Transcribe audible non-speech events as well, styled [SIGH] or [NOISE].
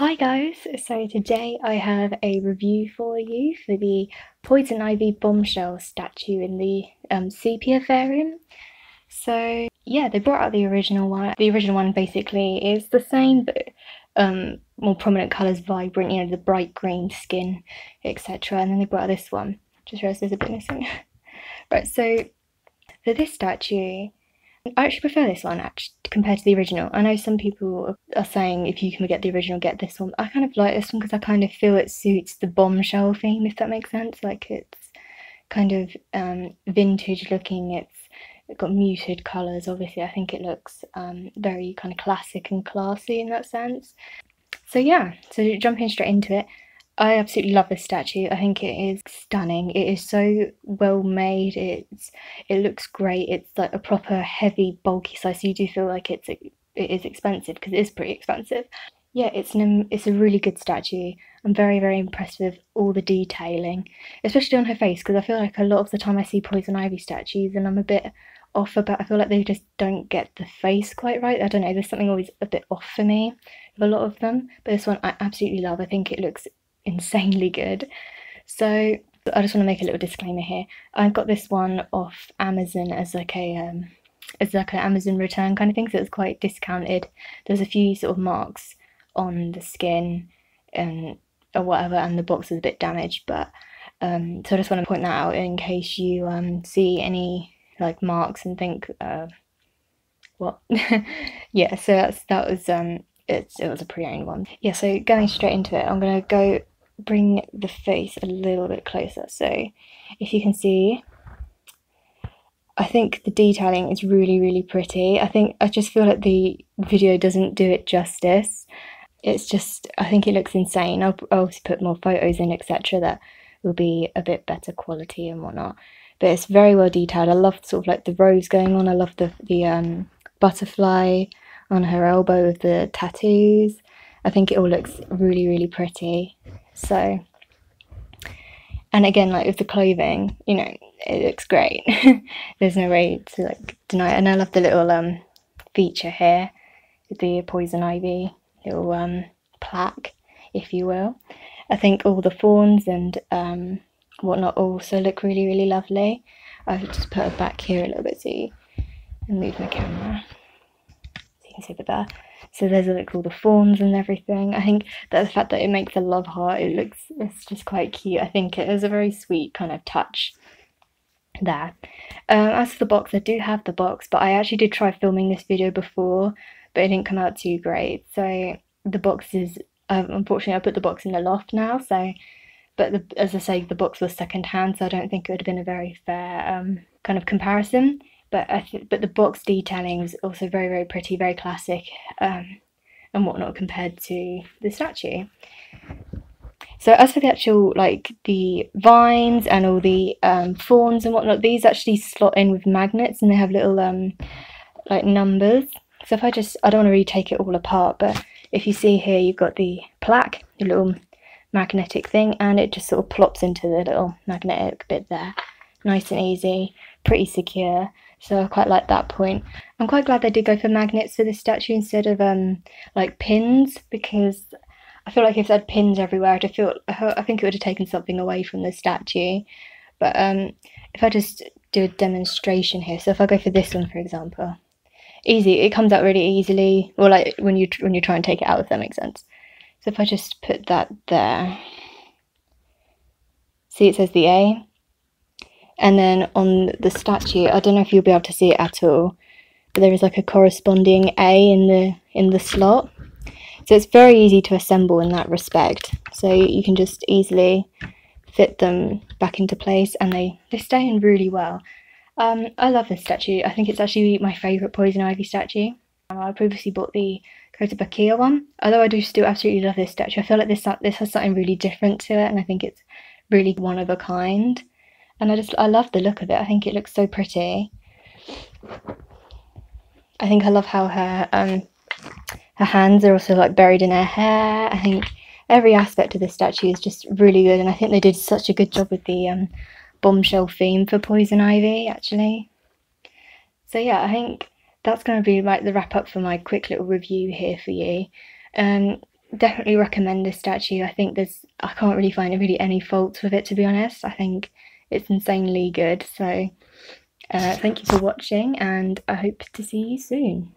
Hi guys, so today I have a review for you for the Poison Ivy Bombshell statue in the um, Sepiatharium. So yeah, they brought out the original one. The original one basically is the same but um, more prominent colours, vibrant, you know, the bright green skin, etc. And then they brought out this one. Just realised there's a bit missing. [LAUGHS] right, so for this statue, I actually prefer this one actually compared to the original. I know some people are saying if you can get the original, get this one. I kind of like this one because I kind of feel it suits the bombshell theme, if that makes sense. Like it's kind of um, vintage looking. It's got muted colours. Obviously, I think it looks um, very kind of classic and classy in that sense. So yeah, so jumping straight into it. I absolutely love this statue. I think it is stunning. It is so well made. It's it looks great. It's like a proper heavy, bulky size. So you do feel like it's it is expensive because it is pretty expensive. Yeah, it's an it's a really good statue. I'm very very impressed with all the detailing, especially on her face because I feel like a lot of the time I see poison ivy statues and I'm a bit off about. I feel like they just don't get the face quite right. I don't know. There's something always a bit off for me with a lot of them, but this one I absolutely love. I think it looks insanely good. So I just want to make a little disclaimer here. I got this one off Amazon as like a um, as like an Amazon return kind of thing, so it's quite discounted. There's a few sort of marks on the skin and or whatever, and the box is a bit damaged. But um, so I just want to point that out in case you um, see any like marks and think, uh, what? [LAUGHS] yeah. So that's that was um, it's it was a pre-owned one. Yeah. So going straight into it, I'm gonna go bring the face a little bit closer. So if you can see, I think the detailing is really, really pretty. I think I just feel like the video doesn't do it justice. It's just, I think it looks insane. I'll, I'll put more photos in, etc. that will be a bit better quality and whatnot. But it's very well detailed. I love sort of like the rose going on. I love the, the um, butterfly on her elbow with the tattoos. I think it all looks really, really pretty. So, and again, like with the clothing, you know, it looks great. [LAUGHS] There's no way to like deny it. And I love the little um feature here, the poison ivy little um plaque, if you will. I think all the fawns and um whatnot also look really, really lovely. I've just put it back here a little bit so you move my camera the there. So there's like all the fawns and everything. I think that the fact that it makes a love heart, it looks it's just quite cute. I think it is a very sweet kind of touch there. Um, as for the box, I do have the box, but I actually did try filming this video before, but it didn't come out too great. So the box is, um, unfortunately, I put the box in the loft now. So, but the, as I say, the box was second hand, so I don't think it would have been a very fair um, kind of comparison but I th- but the box detailing is also very very pretty, very classic, um, and whatnot compared to the statue. So as for the actual like the vines and all the um, fawns and whatnot, these actually slot in with magnets and they have little um, like numbers. So if I just I don't want to really take it all apart, but if you see here, you've got the plaque, the little magnetic thing, and it just sort of plops into the little magnetic bit there. Nice and easy, pretty secure. So I quite like that point. I'm quite glad they did go for magnets for this statue instead of um like pins because I feel like if they had pins everywhere, I'd feel I think it would have taken something away from the statue. But um, if I just do a demonstration here, so if I go for this one, for example, easy, it comes out really easily. Or like when you when you try and take it out, if that makes sense. So if I just put that there, see it says the A. And then on the statue, I don't know if you'll be able to see it at all, but there is like a corresponding A in the in the slot. So it's very easy to assemble in that respect. So you can just easily fit them back into place and they, they stay in really well. Um, I love this statue. I think it's actually my favourite Poison Ivy statue. I previously bought the Kotobukiya one, although I do still absolutely love this statue. I feel like this this has something really different to it and I think it's really one of a kind and I just I love the look of it. I think it looks so pretty. I think I love how her um her hands are also like buried in her hair. I think every aspect of this statue is just really good, and I think they did such a good job with the um, bombshell theme for Poison Ivy actually. So yeah, I think that's going to be like the wrap up for my quick little review here for you. Um, definitely recommend this statue. I think there's I can't really find really any faults with it to be honest. I think it's insanely good. So uh, thank you for watching and I hope to see you soon.